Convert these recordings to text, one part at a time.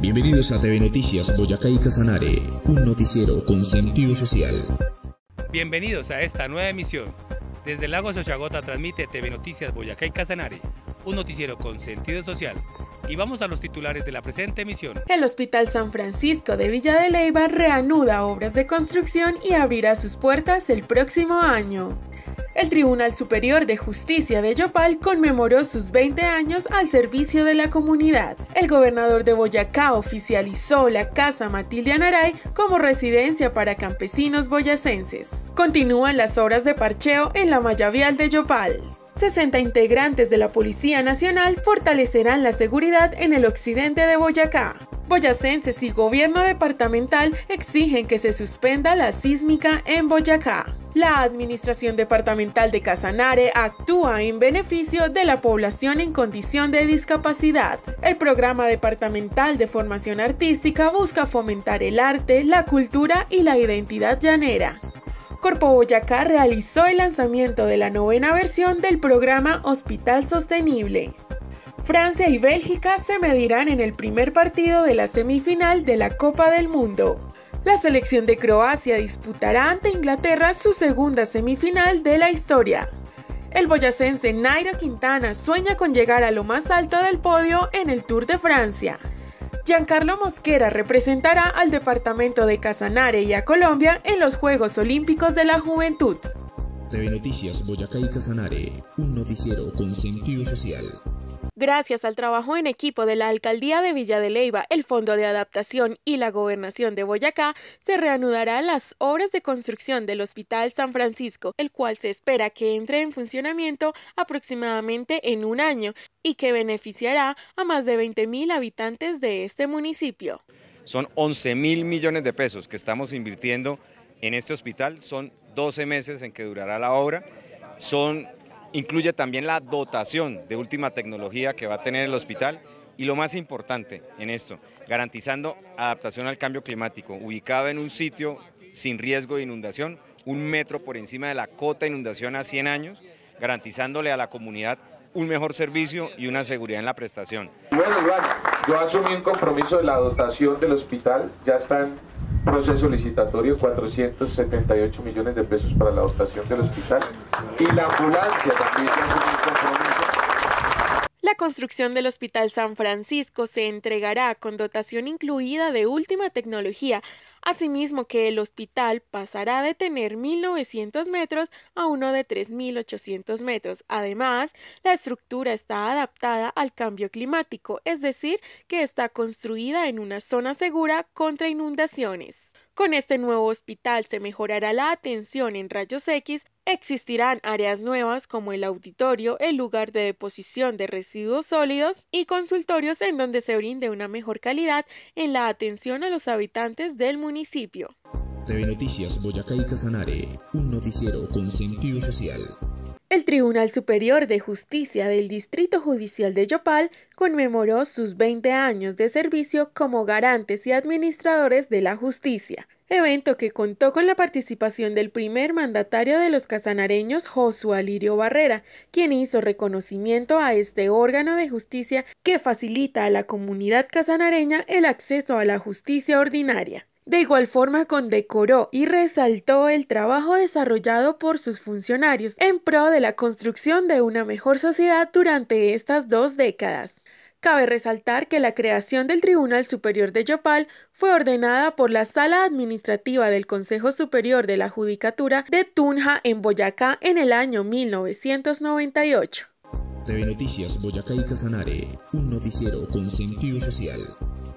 Bienvenidos a TV Noticias Boyacá y Casanare, un noticiero con sentido social. Bienvenidos a esta nueva emisión. Desde el lago Xochagota transmite TV Noticias Boyacá y Casanare, un noticiero con sentido social. Y vamos a los titulares de la presente emisión. El Hospital San Francisco de Villa de Leyva reanuda obras de construcción y abrirá sus puertas el próximo año. El Tribunal Superior de Justicia de Yopal conmemoró sus 20 años al servicio de la comunidad. El gobernador de Boyacá oficializó la Casa Matilde Anaray como residencia para campesinos boyacenses. Continúan las obras de parcheo en la malla vial de Yopal. 60 integrantes de la Policía Nacional fortalecerán la seguridad en el occidente de Boyacá. Boyacenses y gobierno departamental exigen que se suspenda la sísmica en Boyacá. La Administración Departamental de Casanare actúa en beneficio de la población en condición de discapacidad. El Programa Departamental de Formación Artística busca fomentar el arte, la cultura y la identidad llanera. Corpo Boyacá realizó el lanzamiento de la novena versión del programa Hospital Sostenible. Francia y Bélgica se medirán en el primer partido de la semifinal de la Copa del Mundo. La selección de Croacia disputará ante Inglaterra su segunda semifinal de la historia. El boyacense Nairo Quintana sueña con llegar a lo más alto del podio en el Tour de Francia. Giancarlo Mosquera representará al departamento de Casanare y a Colombia en los Juegos Olímpicos de la Juventud. TV Noticias Boyacá y Casanare, un noticiero con sentido social. Gracias al trabajo en equipo de la Alcaldía de Villa de Leyva, el Fondo de Adaptación y la Gobernación de Boyacá, se reanudarán las obras de construcción del Hospital San Francisco, el cual se espera que entre en funcionamiento aproximadamente en un año y que beneficiará a más de 20 mil habitantes de este municipio. Son 11 mil millones de pesos que estamos invirtiendo en este hospital, son 12 meses en que durará la obra, son Incluye también la dotación de última tecnología que va a tener el hospital. Y lo más importante en esto, garantizando adaptación al cambio climático, ubicado en un sitio sin riesgo de inundación, un metro por encima de la cota de inundación a 100 años, garantizándole a la comunidad un mejor servicio y una seguridad en la prestación. Bueno, yo asumí un compromiso de la dotación del hospital, ya están proceso licitatorio, 478 millones de pesos para la dotación del hospital y la ambulancia también La construcción del Hospital San Francisco se entregará con dotación incluida de última tecnología Asimismo que el hospital pasará de tener 1.900 metros a uno de 3.800 metros. Además, la estructura está adaptada al cambio climático, es decir, que está construida en una zona segura contra inundaciones. Con este nuevo hospital se mejorará la atención en rayos X, existirán áreas nuevas como el auditorio, el lugar de deposición de residuos sólidos y consultorios en donde se brinde una mejor calidad en la atención a los habitantes del municipio. TV Noticias Boyacá y Casanare, un noticiero con sentido social. El Tribunal Superior de Justicia del Distrito Judicial de Yopal conmemoró sus 20 años de servicio como garantes y administradores de la justicia, evento que contó con la participación del primer mandatario de los casanareños, Josué Alirio Barrera, quien hizo reconocimiento a este órgano de justicia que facilita a la comunidad casanareña el acceso a la justicia ordinaria. De igual forma condecoró y resaltó el trabajo desarrollado por sus funcionarios en pro de la construcción de una mejor sociedad durante estas dos décadas. Cabe resaltar que la creación del Tribunal Superior de Yopal fue ordenada por la Sala Administrativa del Consejo Superior de la Judicatura de Tunja en Boyacá en el año 1998. TV Noticias Boyacá y Casanare, un noticiero con sentido social.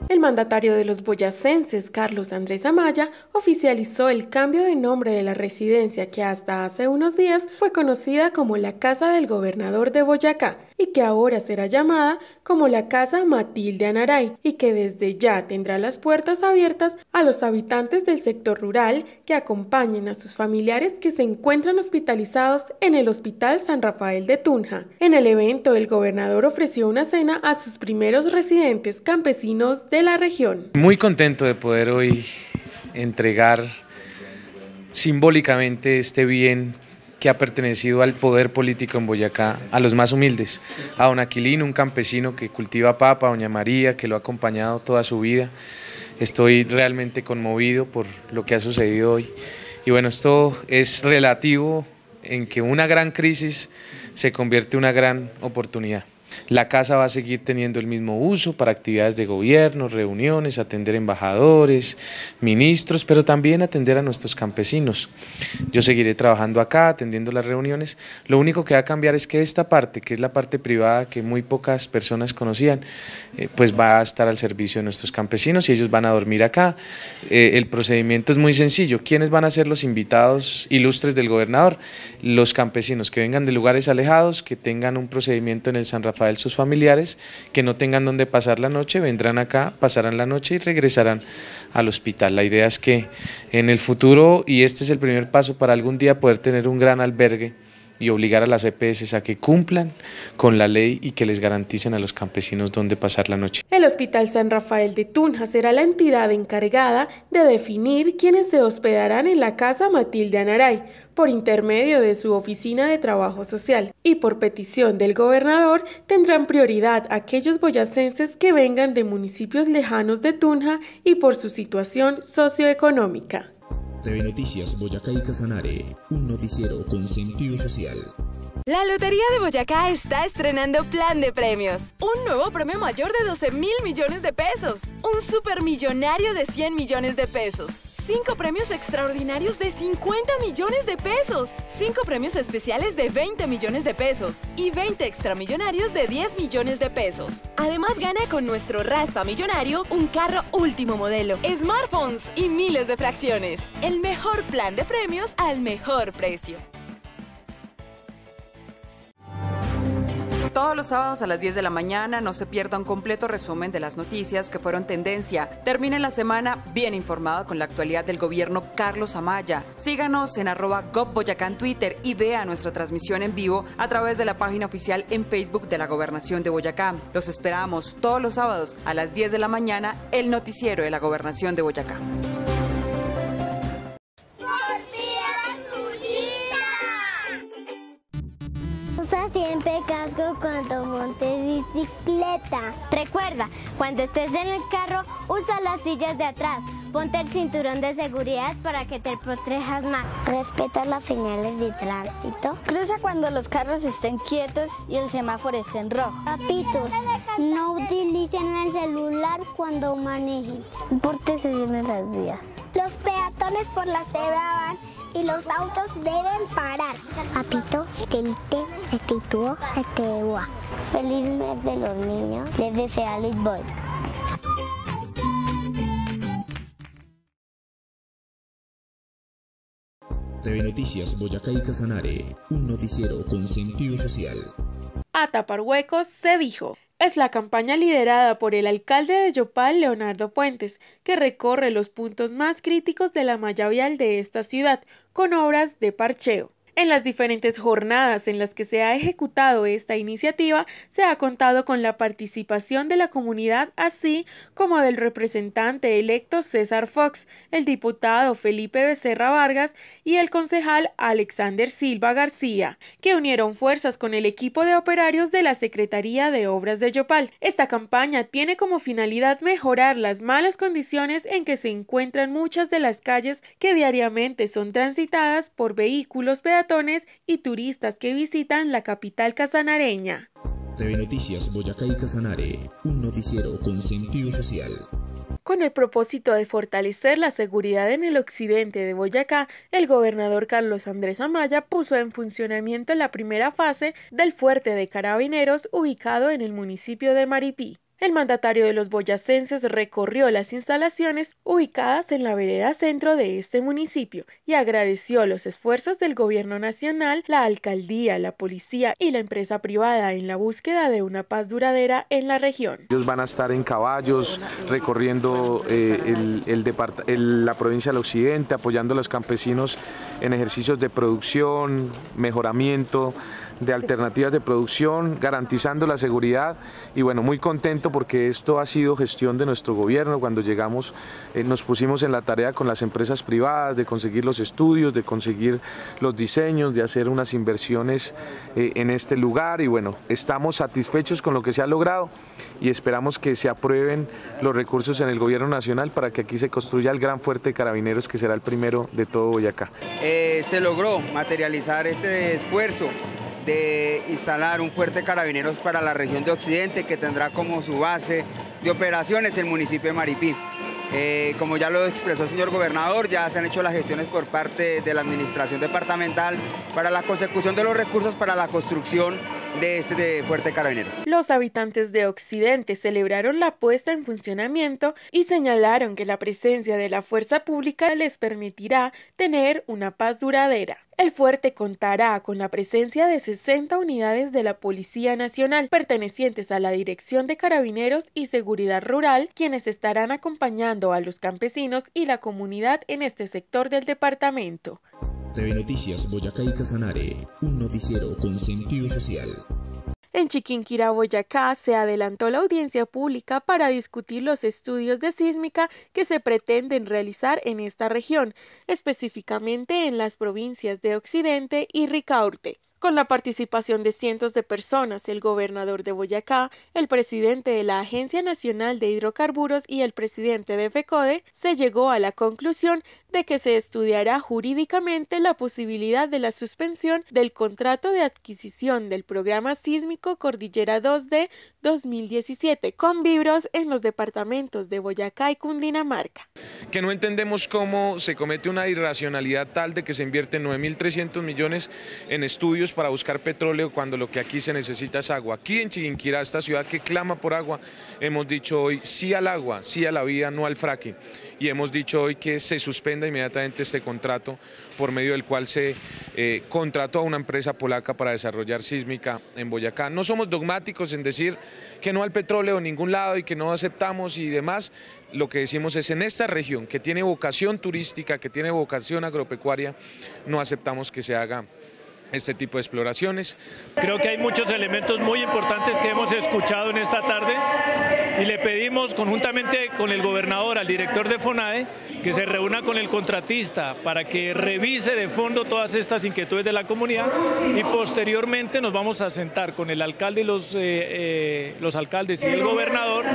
El mandatario de los boyacenses, Carlos Andrés Amaya, oficializó el cambio de nombre de la residencia que hasta hace unos días fue conocida como la Casa del Gobernador de Boyacá y que ahora será llamada como la Casa Matilde Anaray y que desde ya tendrá las puertas abiertas a los habitantes del sector rural que acompañen a sus familiares que se encuentran hospitalizados en el Hospital San Rafael de Tunja. En el evento, el gobernador ofreció una cena a sus primeros residentes campesinos de la región. Muy contento de poder hoy entregar simbólicamente este bien que ha pertenecido al poder político en Boyacá, a los más humildes, a don Aquilino, un campesino que cultiva papa, a doña María, que lo ha acompañado toda su vida. Estoy realmente conmovido por lo que ha sucedido hoy. Y bueno, esto es relativo en que una gran crisis se convierte en una gran oportunidad. La casa va a seguir teniendo el mismo uso para actividades de gobierno, reuniones, atender embajadores, ministros, pero también atender a nuestros campesinos. Yo seguiré trabajando acá, atendiendo las reuniones. Lo único que va a cambiar es que esta parte, que es la parte privada que muy pocas personas conocían, eh, pues va a estar al servicio de nuestros campesinos y ellos van a dormir acá. Eh, el procedimiento es muy sencillo. ¿Quiénes van a ser los invitados ilustres del gobernador? Los campesinos que vengan de lugares alejados, que tengan un procedimiento en el San Sus familiares, que no tengan donde pasar la noche, vendrán acá, pasarán la noche y regresarán al hospital. La idea es que en el futuro, y este es el primer paso para algún día poder tener un gran albergue, y obligar a las EPS a que cumplan con la ley y que les garanticen a los campesinos dónde pasar la noche. El Hospital San Rafael de Tunja será la entidad encargada de definir quiénes se hospedarán en la casa Matilde Anaray por intermedio de su oficina de trabajo social y por petición del gobernador tendrán prioridad aquellos boyacenses que vengan de municipios lejanos de Tunja y por su situación socioeconómica. TV Noticias Boyacá y Casanare, un noticiero con sentido social. La Lotería de Boyacá está estrenando plan de premios. Un nuevo premio mayor de 12 mil millones de pesos. Un supermillonario de 100 millones de pesos 5 premios extraordinarios de 50 millones de pesos, 5 premios especiales de 20 millones de pesos y 20 extramillonarios de 10 millones de pesos. Además gana con nuestro Raspa Millonario un carro último modelo, smartphones y miles de fracciones. El mejor plan de premios al mejor precio. Todos los sábados a las 10 de la mañana no se pierda un completo resumen de las noticias que fueron tendencia. Termine la semana bien informado con la actualidad del gobierno Carlos Amaya. Síganos en arroba GovBoyacá Twitter y vea nuestra transmisión en vivo a través de la página oficial en Facebook de la Gobernación de Boyacá. Los esperamos todos los sábados a las 10 de la mañana, el noticiero de la Gobernación de Boyacá. Usa siempre casco cuando montes bicicleta. Recuerda, cuando estés en el carro, usa las sillas de atrás. Ponte el cinturón de seguridad para que te protejas más. Respeta las señales de tránsito. Cruza cuando los carros estén quietos y el semáforo esté en rojo. Papitos, no utilicen el celular cuando manejen. Pórtese bien en las vías. Los peatones por la cebra van y los autos deben parar. Papito, telite, estitúo, etegua. Feliz mes de los niños. Les desea Liz Boy. TV Noticias Boyacá y Casanare, un noticiero con sentido social. A tapar huecos se dijo. Es la campaña liderada por el alcalde de Yopal, Leonardo Puentes, que recorre los puntos más críticos de la malla vial de esta ciudad con obras de parcheo. En las diferentes jornadas en las que se ha ejecutado esta iniciativa, se ha contado con la participación de la comunidad, así como del representante electo César Fox, el diputado Felipe Becerra Vargas y el concejal Alexander Silva García, que unieron fuerzas con el equipo de operarios de la Secretaría de Obras de Yopal. Esta campaña tiene como finalidad mejorar las malas condiciones en que se encuentran muchas de las calles que diariamente son transitadas por vehículos peatonales y turistas que visitan la capital casanareña. TV Noticias Boyacá y Casanare, un noticiero con sentido social. Con el propósito de fortalecer la seguridad en el occidente de Boyacá, el gobernador Carlos Andrés Amaya puso en funcionamiento la primera fase del fuerte de carabineros ubicado en el municipio de Maripí. El mandatario de los boyacenses recorrió las instalaciones ubicadas en la vereda centro de este municipio y agradeció los esfuerzos del gobierno nacional, la alcaldía, la policía y la empresa privada en la búsqueda de una paz duradera en la región. Ellos van a estar en caballos recorriendo eh, la provincia del occidente, apoyando a los campesinos en ejercicios de producción, mejoramiento de alternativas de producción, garantizando la seguridad y bueno, muy contento porque esto ha sido gestión de nuestro gobierno. Cuando llegamos eh, nos pusimos en la tarea con las empresas privadas de conseguir los estudios, de conseguir los diseños, de hacer unas inversiones eh, en este lugar y bueno, estamos satisfechos con lo que se ha logrado y esperamos que se aprueben los recursos en el gobierno nacional para que aquí se construya el gran fuerte de carabineros que será el primero de todo Boyacá. Eh, se logró materializar este esfuerzo de instalar un fuerte carabineros para la región de Occidente que tendrá como su base de operaciones el municipio de Maripí. Eh, como ya lo expresó el señor gobernador, ya se han hecho las gestiones por parte de la administración departamental para la consecución de los recursos para la construcción de este Fuerte Carabineros. Los habitantes de Occidente celebraron la puesta en funcionamiento y señalaron que la presencia de la fuerza pública les permitirá tener una paz duradera. El fuerte contará con la presencia de 60 unidades de la Policía Nacional pertenecientes a la Dirección de Carabineros y Seguridad Rural, quienes estarán acompañando a los campesinos y la comunidad en este sector del departamento. TV Noticias Boyacá y Casanare, un noticiero con sentido social. En Chiquinquirá, Boyacá, se adelantó la audiencia pública para discutir los estudios de sísmica que se pretenden realizar en esta región, específicamente en las provincias de Occidente y Ricaurte. Con la participación de cientos de personas, el gobernador de Boyacá, el presidente de la Agencia Nacional de Hidrocarburos y el presidente de FECODE, se llegó a la conclusión de que se estudiará jurídicamente la posibilidad de la suspensión del contrato de adquisición del programa sísmico Cordillera 2D 2017 con vibros en los departamentos de Boyacá y Cundinamarca. Que no entendemos cómo se comete una irracionalidad tal de que se invierten 9.300 millones en estudios para buscar petróleo cuando lo que aquí se necesita es agua. Aquí en Chiquinquirá, esta ciudad que clama por agua, hemos dicho hoy sí al agua, sí a la vida, no al fracking. Y hemos dicho hoy que se inmediatamente este contrato por medio del cual se eh, contrató a una empresa polaca para desarrollar sísmica en Boyacá. No somos dogmáticos en decir que no al petróleo en ningún lado y que no aceptamos y demás. Lo que decimos es en esta región que tiene vocación turística, que tiene vocación agropecuaria, no aceptamos que se haga este tipo de exploraciones. Creo que hay muchos elementos muy importantes que hemos escuchado en esta tarde y le pedimos conjuntamente con el gobernador, al director de FONAE, que se reúna con el contratista para que revise de fondo todas estas inquietudes de la comunidad y posteriormente nos vamos a sentar con el alcalde y los, eh, eh, los alcaldes y el gobernador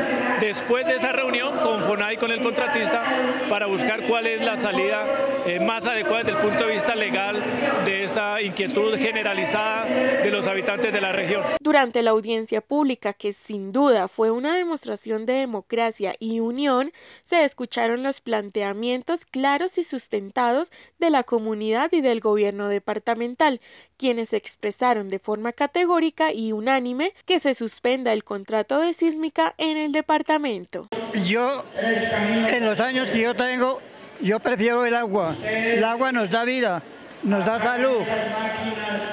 después de esa reunión con FONAE y con el contratista para buscar cuál es la salida eh, más adecuada desde el punto de vista legal de esta inquietud generalizada de los habitantes de la región. Durante la audiencia pública, que sin duda fue una demostración de democracia y unión, se escucharon los planteamientos claros y sustentados de la comunidad y del gobierno departamental, quienes expresaron de forma categórica y unánime que se suspenda el contrato de sísmica en el departamento. Yo, en los años que yo tengo, yo prefiero el agua. El agua nos da vida nos da salud.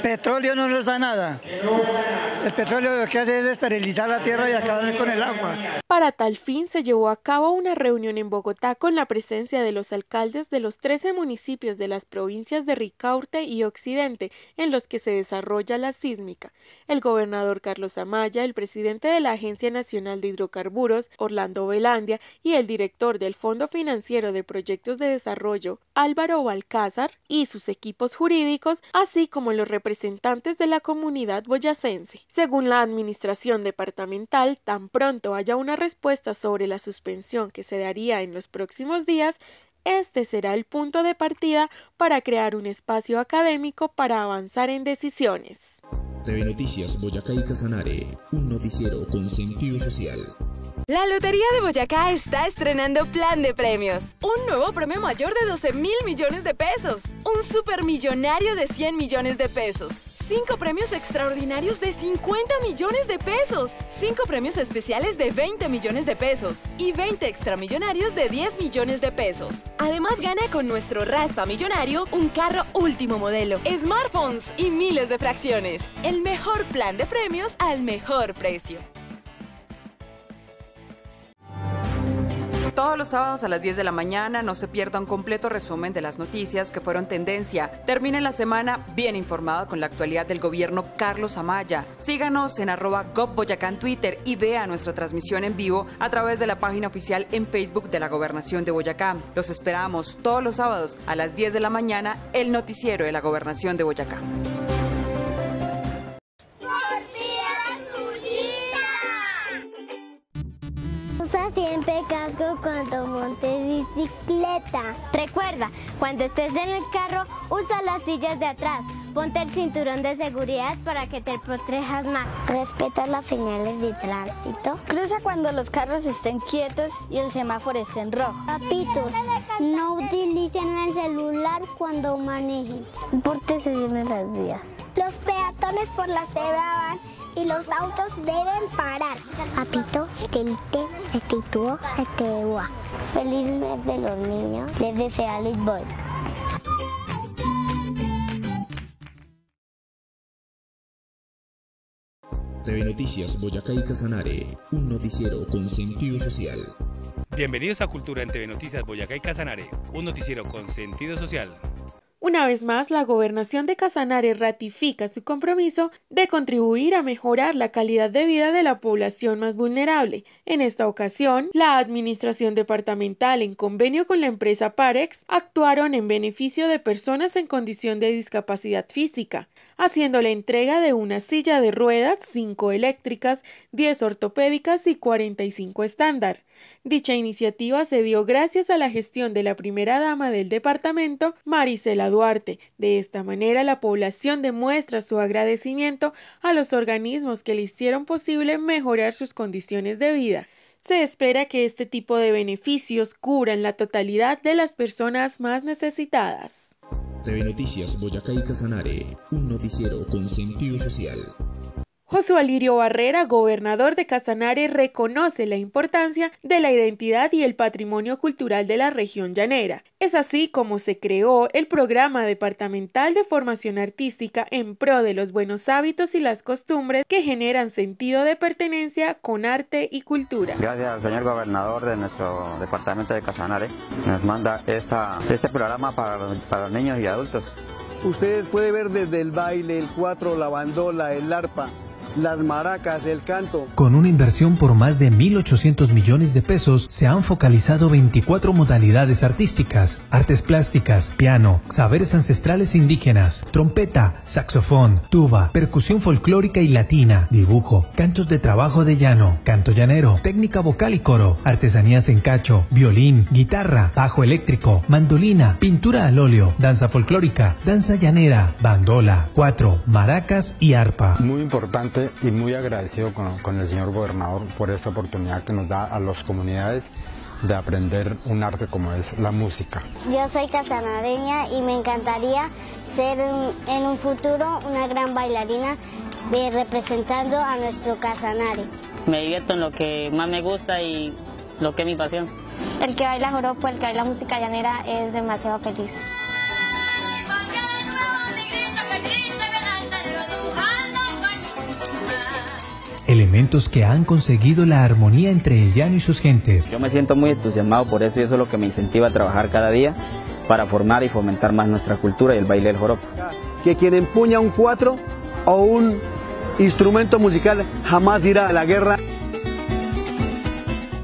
Petróleo no nos da nada. El petróleo lo que hace es esterilizar la tierra y acabar con el agua. Para tal fin se llevó a cabo una reunión en Bogotá con la presencia de los alcaldes de los 13 municipios de las provincias de Ricaurte y Occidente en los que se desarrolla la sísmica. El gobernador Carlos Amaya, el presidente de la Agencia Nacional de Hidrocarburos, Orlando Velandia, y el director del Fondo Financiero de Proyectos de Desarrollo, Álvaro Balcázar, y sus equipos jurídicos, así como los representantes de la comunidad boyacense. Según la administración departamental, tan pronto haya una respuesta sobre la suspensión que se daría en los próximos días, este será el punto de partida para crear un espacio académico para avanzar en decisiones. TV Noticias Boyacá y Casanare, un noticiero con sentido social. La Lotería de Boyacá está estrenando plan de premios. Un nuevo premio mayor de 12 mil millones de pesos. Un supermillonario de 100 millones de pesos 5 premios extraordinarios de 50 millones de pesos, 5 premios especiales de 20 millones de pesos y 20 extramillonarios de 10 millones de pesos. Además gana con nuestro Raspa Millonario un carro último modelo, smartphones y miles de fracciones. El mejor plan de premios al mejor precio. Todos los sábados a las 10 de la mañana no se pierda un completo resumen de las noticias que fueron tendencia. Termine la semana bien informado con la actualidad del gobierno Carlos Amaya. Síganos en arroba GovBoyacá Twitter y vea nuestra transmisión en vivo a través de la página oficial en Facebook de la Gobernación de Boyacá. Los esperamos todos los sábados a las 10 de la mañana, el noticiero de la Gobernación de Boyacá. Bicicleta. Recuerda, cuando estés en el carro, usa las sillas de atrás. Ponte el cinturón de seguridad para que te protejas más. Respeta las señales de tránsito. Cruza cuando los carros estén quietos y el semáforo esté en rojo. Papitos, no utilicen el celular cuando manejen. Pórtese bien en las vías. Los peatones por la cebra van y los autos deben parar. Papito, telite, estitúo, esteua. Feliz mes de los niños. Les desea Liz Boy. TV Noticias Boyacá y Casanare, un noticiero con sentido social. Bienvenidos a Cultura en TV Noticias Boyacá y Casanare, un noticiero con sentido social. Una vez más, la gobernación de Casanare ratifica su compromiso de contribuir a mejorar la calidad de vida de la población más vulnerable. En esta ocasión, la administración departamental, en convenio con la empresa Parex, actuaron en beneficio de personas en condición de discapacidad física, haciendo la entrega de una silla de ruedas, 5 eléctricas, 10 ortopédicas y 45 estándar. Dicha iniciativa se dio gracias a la gestión de la primera dama del departamento, Marisela Duarte. De esta manera, la población demuestra su agradecimiento a los organismos que le hicieron posible mejorar sus condiciones de vida. Se espera que este tipo de beneficios cubran la totalidad de las personas más necesitadas. TV Noticias Boyacá y Casanare, un noticiero con sentido social. Josué Alirio Barrera, gobernador de Casanare, reconoce la importancia de la identidad y el patrimonio cultural de la región llanera. Es así como se creó el programa departamental de formación artística en pro de los buenos hábitos y las costumbres que generan sentido de pertenencia con arte y cultura. Gracias al señor gobernador de nuestro departamento de Casanare, nos manda esta, este programa para, para los niños y adultos. Usted puede ver desde el baile, el cuatro, la bandola, el arpa, las maracas, el canto. Con una inversión por más de 1.800 millones de pesos, se han focalizado 24 modalidades artísticas, artes plásticas, piano, saberes ancestrales indígenas, trompeta, saxofón, tuba, percusión folclórica y latina, dibujo, cantos de trabajo de llano, canto llanero, técnica vocal y coro, artesanías en cacho, violín, guitarra, bajo eléctrico, mandolina, pintura al óleo, danza folclórica, danza llanera, bandola, cuatro, maracas y arpa. Muy importante y muy agradecido con, con, el señor gobernador por esta oportunidad que nos da a las comunidades de aprender un arte como es la música. Yo soy casanareña y me encantaría ser en, en un futuro una gran bailarina eh, representando a nuestro Casanare. Me divierto en lo que más me gusta y lo que es mi pasión. El que baila joropo, el que baila música llanera es demasiado feliz. Elementos que han conseguido la armonía entre el llano y sus gentes. Yo me siento muy entusiasmado por eso y eso es lo que me incentiva a trabajar cada día para formar y fomentar más nuestra cultura y el baile del joropo. Que quien empuña un cuatro o un instrumento musical jamás irá a la guerra.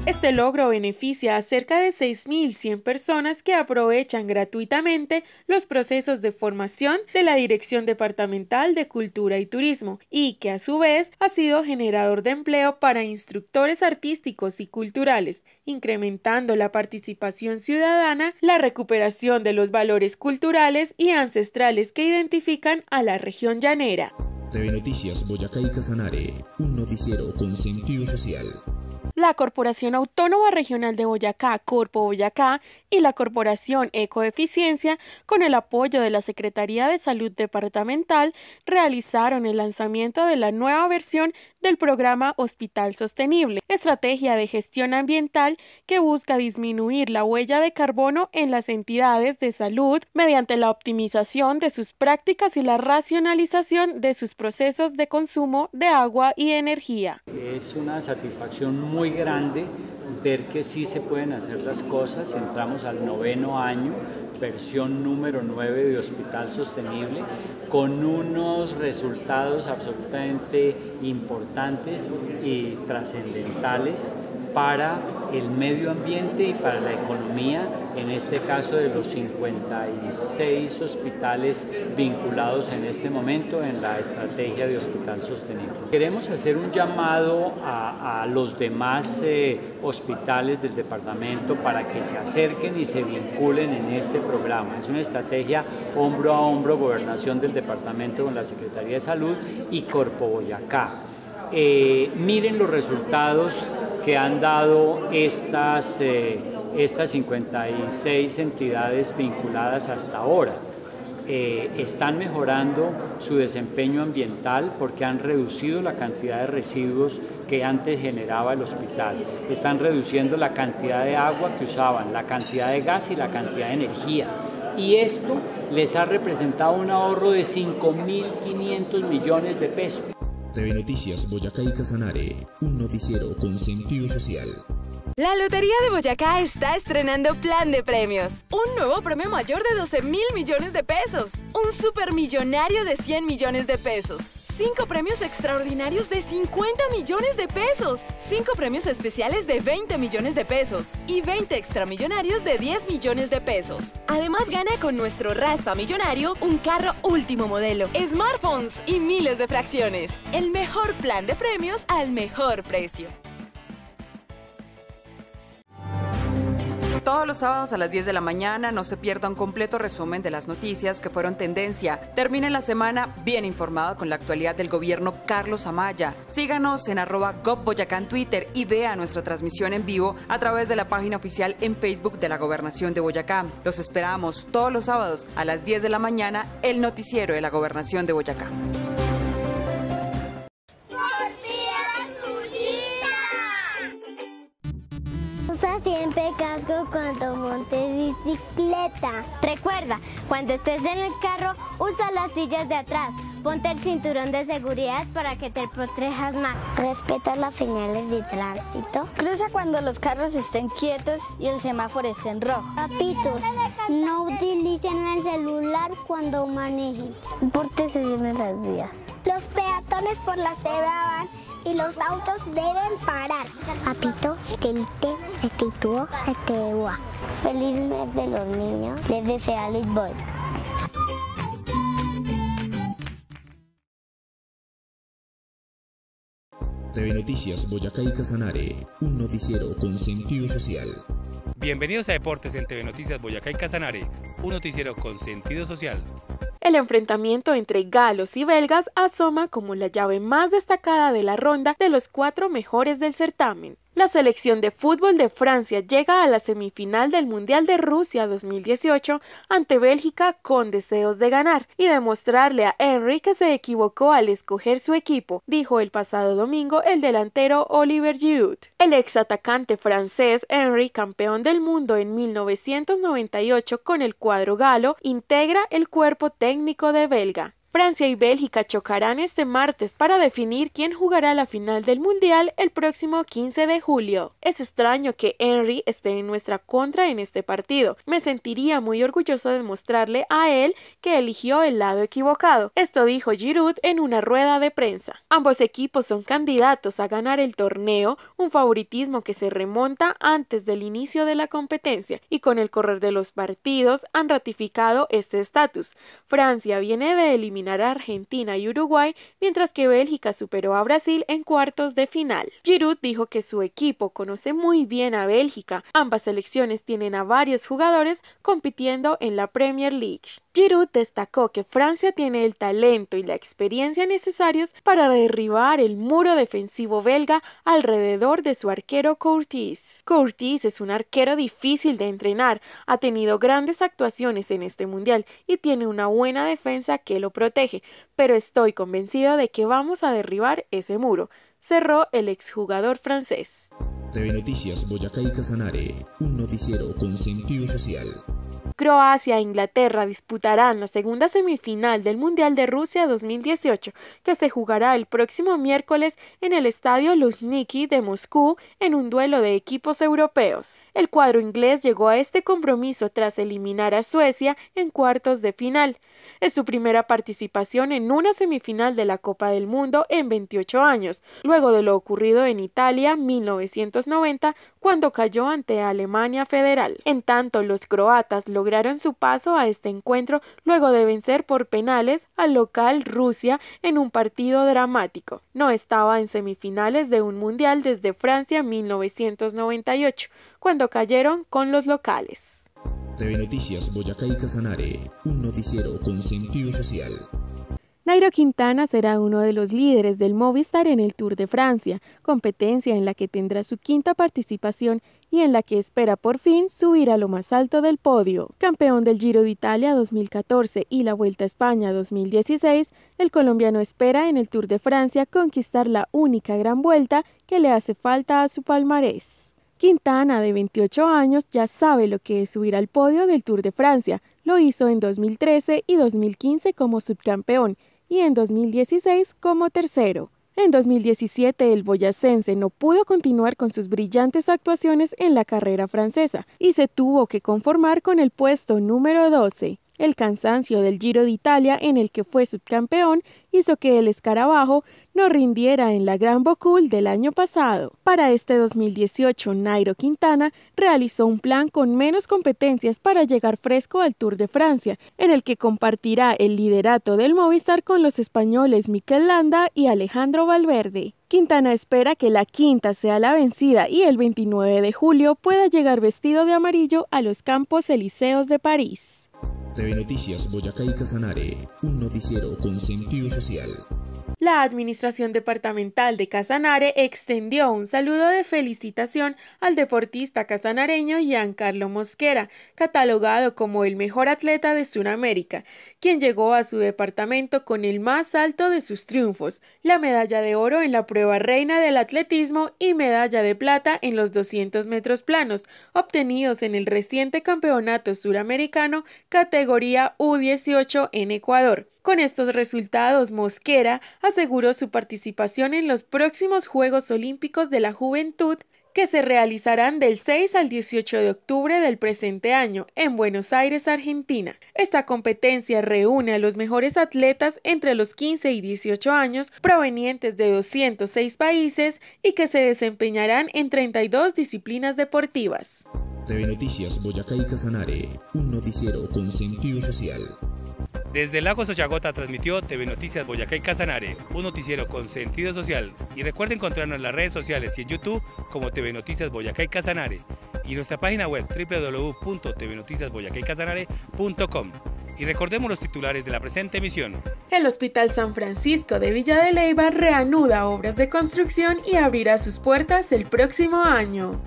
Este logro beneficia a cerca de 6.100 personas que aprovechan gratuitamente los procesos de formación de la Dirección Departamental de Cultura y Turismo y que a su vez ha sido generador de empleo para instructores artísticos y culturales, incrementando la participación ciudadana, la recuperación de los valores culturales y ancestrales que identifican a la región llanera. TV Noticias Boyacá y Casanare, un noticiero con sentido social. La Corporación Autónoma Regional de Boyacá, Corpo Boyacá, y la Corporación Ecoeficiencia, con el apoyo de la Secretaría de Salud Departamental, realizaron el lanzamiento de la nueva versión del programa Hospital Sostenible, estrategia de gestión ambiental que busca disminuir la huella de carbono en las entidades de salud mediante la optimización de sus prácticas y la racionalización de sus procesos de consumo de agua y energía. Es una satisfacción muy grande ver que sí se pueden hacer las cosas. Entramos al noveno año, versión número 9 de Hospital Sostenible, con unos resultados absolutamente importantes y trascendentales para el medio ambiente y para la economía, en este caso de los 56 hospitales vinculados en este momento en la estrategia de hospital sostenible. Queremos hacer un llamado a, los demás eh, hospitales del departamento para que se acerquen y se vinculen en este programa. Es una estrategia hombro a hombro, gobernación del departamento con la Secretaría de Salud y Corpo Boyacá. Eh, miren los resultados que han dado estas, eh, estas 56 entidades vinculadas hasta ahora. Eh, están mejorando su desempeño ambiental porque han reducido la cantidad de residuos que antes generaba el hospital. Están reduciendo la cantidad de agua que usaban, la cantidad de gas y la cantidad de energía. Y esto les ha representado un ahorro de 5.500 millones de pesos. TV Noticias Boyacá y Casanare, un noticiero con sentido social. La Lotería de Boyacá está estrenando plan de premios. Un nuevo premio mayor de 12 mil millones de pesos. Un supermillonario de 100 millones de pesos 5 premios extraordinarios de 50 millones de pesos, 5 premios especiales de 20 millones de pesos y 20 extramillonarios de 10 millones de pesos. Además gana con nuestro Raspa Millonario un carro último modelo, smartphones y miles de fracciones. El mejor plan de premios al mejor precio. Todos los sábados a las 10 de la mañana no se pierda un completo resumen de las noticias que fueron tendencia. Termine la semana bien informado con la actualidad del gobierno Carlos Amaya. Síganos en arroba GovBoyacá en Twitter y vea nuestra transmisión en vivo a través de la página oficial en Facebook de la Gobernación de Boyacá. Los esperamos todos los sábados a las 10 de la mañana, el noticiero de la Gobernación de Boyacá. siempre cuando montes bicicleta. Recuerda, cuando estés en el carro, usa las sillas de atrás. Ponte el cinturón de seguridad para que te protejas más. Respeta las señales de tránsito. Cruza cuando los carros estén quietos y el semáforo esté en rojo. Papitos, no utilicen el celular cuando manejen. Pórtese bien en las vías. Los peatones por la cebra van y los autos deben parar. Papito, Telite, Estitúo, Esteua. Feliz mes de los niños. Les desea Luis Boy. TV Noticias Boyacá y Casanare, un noticiero con sentido social. Bienvenidos a Deportes en TV Noticias Boyacá y Casanare, un noticiero con sentido social. El enfrentamiento entre galos y belgas asoma como la llave más destacada de la ronda de los cuatro mejores del certamen. La selección de fútbol de Francia llega a la semifinal del Mundial de Rusia 2018 ante Bélgica con deseos de ganar y demostrarle a Henry que se equivocó al escoger su equipo, dijo el pasado domingo el delantero Oliver Giroud. El ex atacante francés Henry, campeón del mundo en 1998 con el cuadro galo, integra el cuerpo técnico de belga. Francia y Bélgica chocarán este martes para definir quién jugará la final del Mundial el próximo 15 de julio. Es extraño que Henry esté en nuestra contra en este partido. Me sentiría muy orgulloso de mostrarle a él que eligió el lado equivocado. Esto dijo Giroud en una rueda de prensa. Ambos equipos son candidatos a ganar el torneo, un favoritismo que se remonta antes del inicio de la competencia y con el correr de los partidos han ratificado este estatus. Francia viene de eliminar Argentina y Uruguay, mientras que Bélgica superó a Brasil en cuartos de final. Giroud dijo que su equipo conoce muy bien a Bélgica. Ambas selecciones tienen a varios jugadores compitiendo en la Premier League. Giroud destacó que Francia tiene el talento y la experiencia necesarios para derribar el muro defensivo belga alrededor de su arquero Courtis. Courtis es un arquero difícil de entrenar, ha tenido grandes actuaciones en este mundial y tiene una buena defensa que lo protege, pero estoy convencido de que vamos a derribar ese muro, cerró el exjugador francés. TV Noticias Boyacá y Casanare, un noticiero con sentido social. Croacia e Inglaterra disputarán la segunda semifinal del Mundial de Rusia 2018, que se jugará el próximo miércoles en el estadio Luzhniki de Moscú en un duelo de equipos europeos. El cuadro inglés llegó a este compromiso tras eliminar a Suecia en cuartos de final. Es su primera participación en una semifinal de la Copa del Mundo en 28 años, luego de lo ocurrido en Italia 1990 cuando cayó ante Alemania Federal. En tanto, los croatas lograron su paso a este encuentro luego de vencer por penales al local Rusia en un partido dramático. No estaba en semifinales de un mundial desde Francia 1998, cuando cayeron con los locales. TV Noticias Boyacá y Casanare, un noticiero con sentido social. Nairo Quintana será uno de los líderes del Movistar en el Tour de Francia, competencia en la que tendrá su quinta participación y en la que espera por fin subir a lo más alto del podio. Campeón del Giro de Italia 2014 y la Vuelta a España 2016, el colombiano espera en el Tour de Francia conquistar la única gran vuelta que le hace falta a su palmarés. Quintana, de 28 años, ya sabe lo que es subir al podio del Tour de Francia. Lo hizo en 2013 y 2015 como subcampeón y en 2016 como tercero. En 2017 el boyacense no pudo continuar con sus brillantes actuaciones en la carrera francesa y se tuvo que conformar con el puesto número 12. El cansancio del Giro de Italia en el que fue subcampeón hizo que el escarabajo no rindiera en la Gran Bocul del año pasado. Para este 2018, Nairo Quintana realizó un plan con menos competencias para llegar fresco al Tour de Francia, en el que compartirá el liderato del Movistar con los españoles Mikel Landa y Alejandro Valverde. Quintana espera que la quinta sea la vencida y el 29 de julio pueda llegar vestido de amarillo a los Campos Elíseos de París. TV Noticias Boyacá y Casanare, un noticiero con sentido social. La Administración Departamental de Casanare extendió un saludo de felicitación al deportista casanareño Giancarlo Mosquera, catalogado como el mejor atleta de Sudamérica, quien llegó a su departamento con el más alto de sus triunfos, la medalla de oro en la prueba reina del atletismo y medalla de plata en los 200 metros planos, obtenidos en el reciente campeonato suramericano categoría U18 en Ecuador. Con estos resultados, Mosquera aseguró su participación en los próximos Juegos Olímpicos de la Juventud que se realizarán del 6 al 18 de octubre del presente año en Buenos Aires, Argentina. Esta competencia reúne a los mejores atletas entre los 15 y 18 años provenientes de 206 países y que se desempeñarán en 32 disciplinas deportivas. TV Noticias Boyacá y Casanare, un noticiero con sentido social. Desde lago Sochagota transmitió TV Noticias Boyacá y Casanare, un noticiero con sentido social. Y recuerden encontrarnos en las redes sociales y en YouTube como TV Noticias Boyacá y Casanare y nuestra página web www.tvnoticiasboyacaycasanare.com. Y recordemos los titulares de la presente emisión. El Hospital San Francisco de Villa de Leyva reanuda obras de construcción y abrirá sus puertas el próximo año.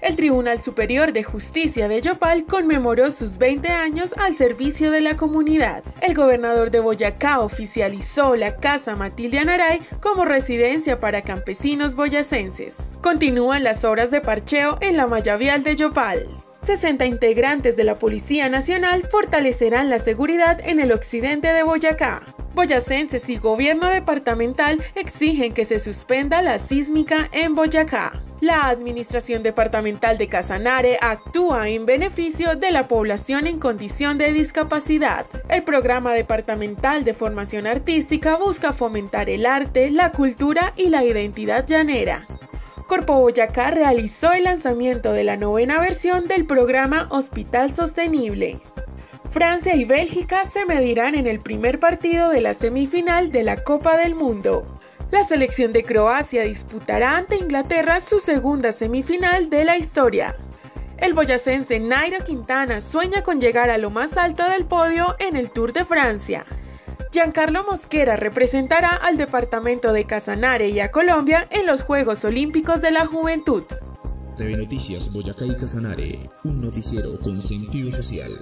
El Tribunal Superior de Justicia de Yopal conmemoró sus 20 años al servicio de la comunidad. El gobernador de Boyacá oficializó la Casa Matilde Anaray como residencia para campesinos boyacenses. Continúan las obras de parcheo en la malla vial de Yopal. 60 integrantes de la Policía Nacional fortalecerán la seguridad en el occidente de Boyacá. Boyacenses y gobierno departamental exigen que se suspenda la sísmica en Boyacá. La Administración Departamental de Casanare actúa en beneficio de la población en condición de discapacidad. El Programa Departamental de Formación Artística busca fomentar el arte, la cultura y la identidad llanera. Corpo Boyacá realizó el lanzamiento de la novena versión del programa Hospital Sostenible. Francia y Bélgica se medirán en el primer partido de la semifinal de la Copa del Mundo. La selección de Croacia disputará ante Inglaterra su segunda semifinal de la historia. El boyacense Nairo Quintana sueña con llegar a lo más alto del podio en el Tour de Francia. Giancarlo Mosquera representará al departamento de Casanare y a Colombia en los Juegos Olímpicos de la Juventud. TV Noticias Boyacá y Casanare, un noticiero con sentido social.